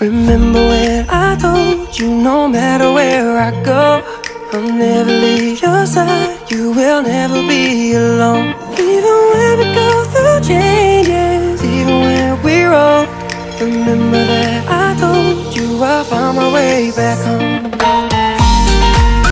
Remember when I told you no matter where I go, I'll never leave your side. You will never be alone. Even when we go through changes, even when we're old. Remember that I told you I found my way back home.